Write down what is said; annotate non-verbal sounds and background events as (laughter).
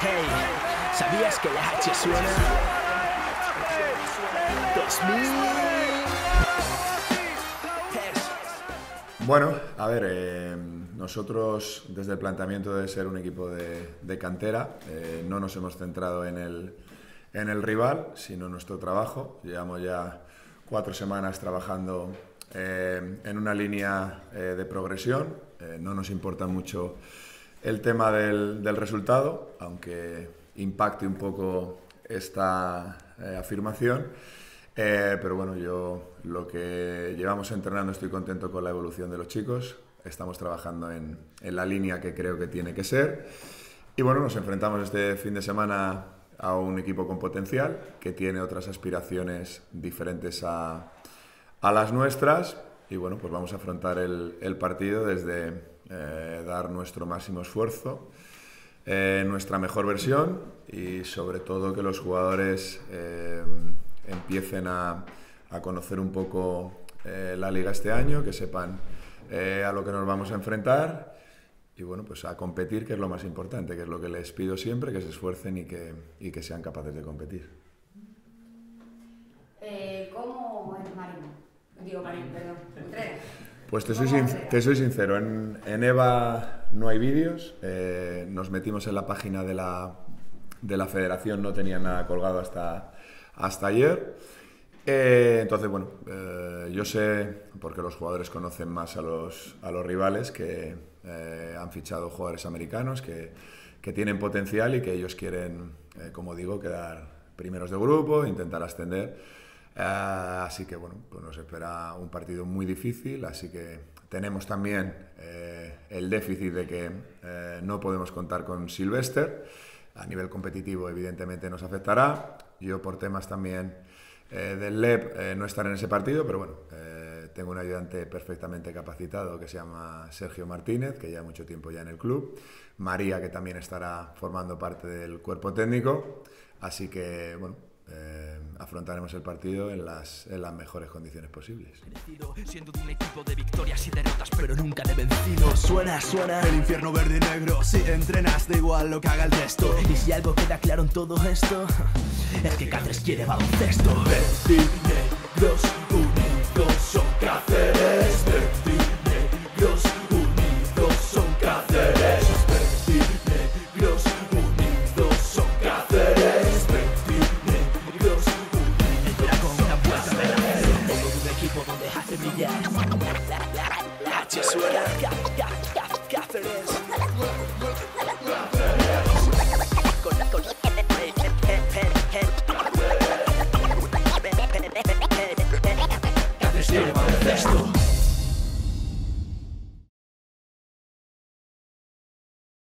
¿Sabías que la H suena? 2000. Bueno, a ver, eh, nosotros desde el planteamiento de ser un equipo de, cantera eh, no nos hemos centrado en el, en el rival, sino en nuestro trabajo. Llevamos ya cuatro semanas trabajando eh, en una línea de progresión. No nos importa mucho el tema del, del resultado, aunque impacte un poco esta eh, afirmación. Eh, pero bueno, yo lo que llevamos entrenando estoy contento con la evolución de los chicos. Estamos trabajando en, en la línea que creo que tiene que ser. Y bueno, nos enfrentamos este fin de semana a un equipo con potencial que tiene otras aspiraciones diferentes a, a las nuestras. Y bueno, pues vamos a afrontar el, el partido desde eh, dar nuestro máximo esfuerzo, eh, nuestra mejor versión y sobre todo que los jugadores eh, empiecen a, a, conocer un poco eh, la liga este año, que sepan eh, a lo que nos vamos a enfrentar y bueno, pues a competir, que es lo más importante, que es lo que les pido siempre, que se esfuercen y que, y que sean capaces de competir. Eh, ¿Cómo es Marín? Digo Marín, perdón. Entrena. Pues te soy, te soy sincero, en, en EVA no hay vídeos, eh, nos metimos en la página de la, de la federación, no tenía nada colgado hasta, hasta ayer. Eh, entonces, bueno, eh, yo sé, porque los jugadores conocen más a los, a los rivales, que han fichado jugadores americanos que, que tienen potencial y que ellos quieren, como digo, quedar primeros de grupo, intentar ascender. Ah, así que bueno, pues nos espera un partido muy difícil, así que tenemos también eh, el déficit de que eh, no podemos contar con Sylvester. A nivel competitivo evidentemente nos afectará. Yo por temas también eh, del LEP eh, no estaré en ese partido, pero bueno, eh, tengo un ayudante perfectamente capacitado que se llama Sergio Martínez, que lleva mucho tiempo ya en el club. María, que también estará formando parte del cuerpo técnico. Así que bueno, afrontaremos el partido en las, en las mejores condiciones posibles. Siendo de un equipo de victorias y derrotas, pero nunca de vencidos. Suena, suena. El infierno verde y negro, si entrenas da igual lo que haga el resto. Y si algo queda claro en todo esto, (laughs) es que Cáceres quiere baloncesto. Negros La H suena. Cá- cá- cá- Cáceres. Con la- con- Cáceres quiere baloncesto.